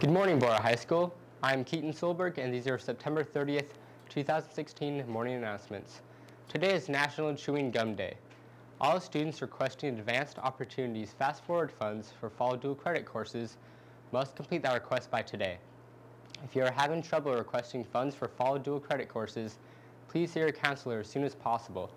Good morning, Borah High School. I'm Keaton Solberg, and these are September 30th, 2016 morning announcements. Today is National Chewing Gum Day. All students requesting Advanced Opportunities Fast Forward funds for fall dual credit courses must complete that request by today. If you are having trouble requesting funds for fall dual credit courses, please see your counselor as soon as possible.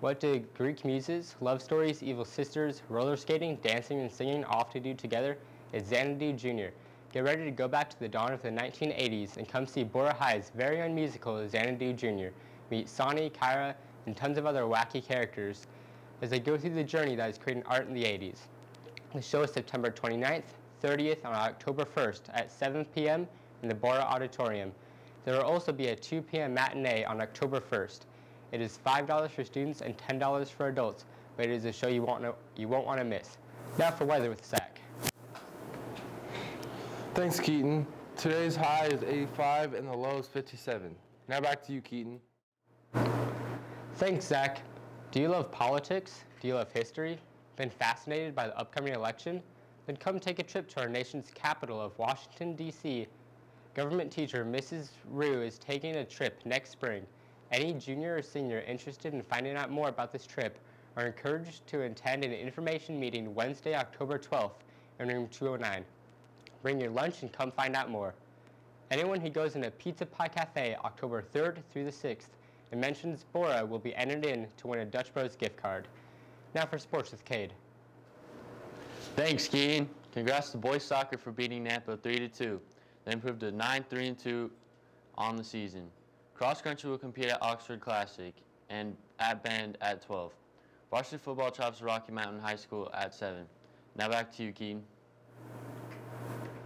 What did Greek muses, love stories, evil sisters, roller skating, dancing, and singing all have to do together? It's Xanadu Jr. Get ready to go back to the dawn of the 1980s and come see Borah High's very own musical, Xanadu Jr. Meet Sonny, Kira, and tons of other wacky characters as they go through the journey that is creating art in the 80s. The show is September 29th, 30th, and October 1st at 7 p.m. in the Borah Auditorium. There will also be a 2 p.m. matinee on October 1st. It is $5 for students and $10 for adults, but it is a show you won't, know, you won't want to miss. Now for weather with Zach. Thanks, Keaton. Today's high is 85 and the low is 57. Now back to you, Keaton. Thanks, Zach. Do you love politics? Do you love history? Been fascinated by the upcoming election? Then come take a trip to our nation's capital of Washington, D.C. Government teacher Mrs. Rue is taking a trip next spring. Any junior or senior interested in finding out more about this trip are encouraged to attend an information meeting Wednesday, October 12th in room 209. Bring your lunch and come find out more. Anyone who goes in a Pizza Pie Cafe October 3rd through the 6th and mentions Borah will be entered in to win a Dutch Bros gift card. Now for sports with Cade. Thanks, Keaton. Congrats to boys soccer for beating Nampa 3-2. They improved to 9-3-2 on the season. Cross country will compete at Oxford Classic and at band at 12. Varsity football to Rocky Mountain High School at 7. Now back to you, Keaton.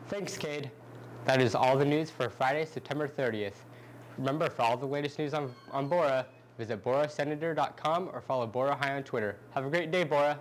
Thanks, Cade. That is all the news for Friday, September 30th. Remember, for all the latest news on, on Borah, visit borahsenator.com or follow Borah High on Twitter. Have a great day, Borah.